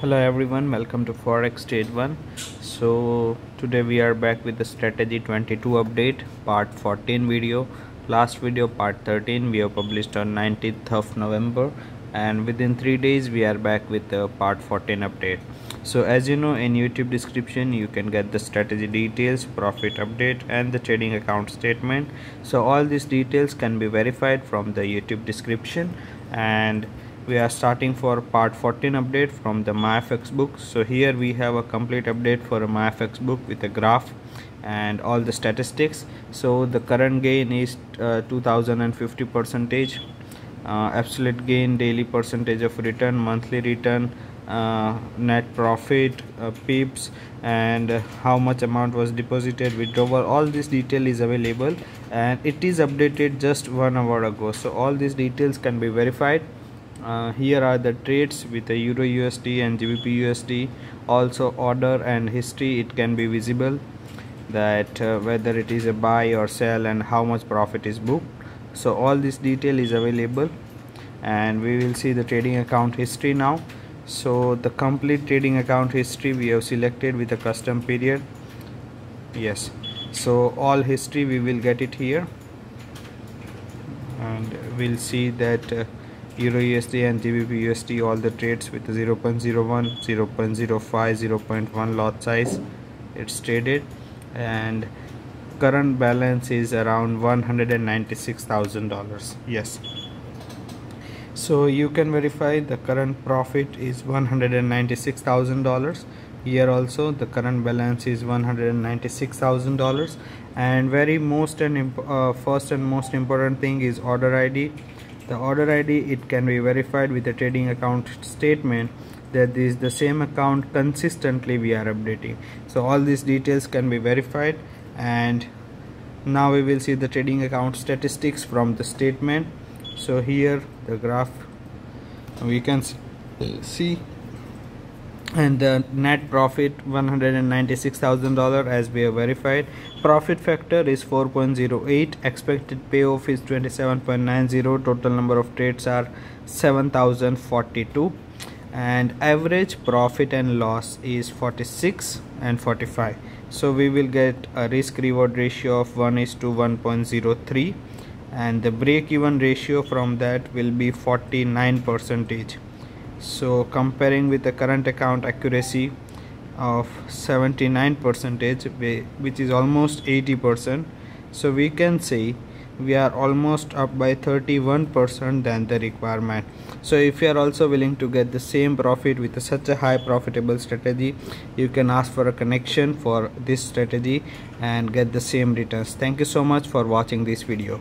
hello everyone. Welcome to forex trade one. So today we are back with the strategy 22 update part 14 video. Last video part 13 we have published on 19th of november. And within three days we are back with the part 14 update. So as you know in youtube description you can get the strategy details profit update and the trading account statement. So all these details can be verified from the youtube description. And we are starting for part 14 update from the Myfxbook. So here we have a complete update for a Myfxbook with a graph and all the statistics. So the current gain is uh, 2050 percentage. Uh, absolute gain daily percentage of return monthly return uh, net profit uh, pips and how much amount was deposited withdrawal all this detail is available. And it is updated just one hour ago. So all these details can be verified uh, here are the trades with the euro usd and gbp usd also order and history it can be visible that uh, whether it is a buy or sell and how much profit is booked. So all this detail is available. And we will see the trading account history now. So the complete trading account history we have selected with a custom period. Yes. So all history we will get it here. And we'll see that uh, Euro USD and GBP USD all the trades with 0 0.01, 0 0.05, 0 0.1 lot size it's traded. And current balance is around $196,000 yes. So you can verify the current profit is $196,000 here also the current balance is $196,000 and very most and uh, first and most important thing is order ID the order id it can be verified with a trading account statement that this is the same account consistently we are updating. So all these details can be verified and now we will see the trading account statistics from the statement. So here the graph we can uh, see and the net profit $196,000 as we have verified. Profit factor is 4.08 expected payoff is 27.90 total number of trades are 7042 and average profit and loss is 46 and 45 so we will get a risk reward ratio of 1 is to 1.03 and the break even ratio from that will be 49 percentage so comparing with the current account accuracy of 79 percentage which is almost 80 percent so we can say we are almost up by 31 percent than the requirement. So if you are also willing to get the same profit with such a high profitable strategy you can ask for a connection for this strategy and get the same returns. Thank you so much for watching this video